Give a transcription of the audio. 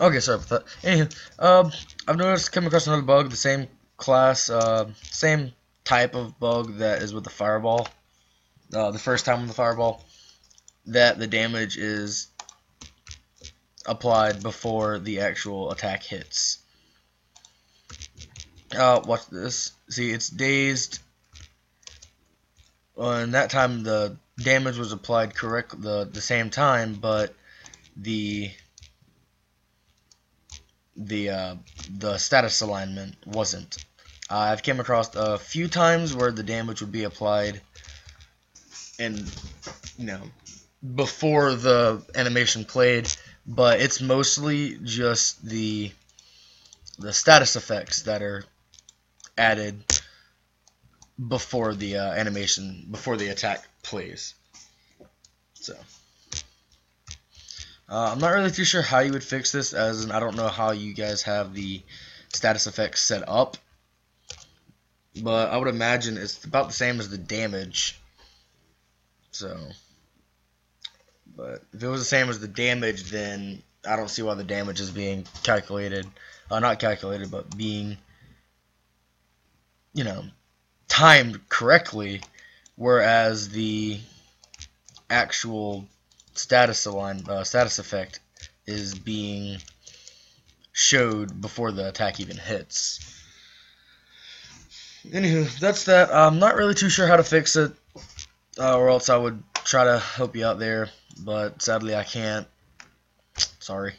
Okay, sorry about that. Anywho, um, I've noticed come across another bug, the same class, uh, same type of bug that is with the fireball. Uh, the first time with the fireball, that the damage is applied before the actual attack hits. Uh, watch this. See, it's dazed. Well, and that time the damage was applied correct the the same time, but the the uh, the status alignment wasn't. Uh, I've came across a few times where the damage would be applied, and you know, before the animation played, but it's mostly just the the status effects that are added before the uh, animation, before the attack plays. So. Uh, I'm not really too sure how you would fix this, as in I don't know how you guys have the status effects set up. But I would imagine it's about the same as the damage. So, but if it was the same as the damage, then I don't see why the damage is being calculated. Uh, not calculated, but being, you know, timed correctly, whereas the actual status align uh, status effect is being showed before the attack even hits. Anywho, that's that. I'm not really too sure how to fix it, uh, or else I would try to help you out there, but sadly I can't. Sorry.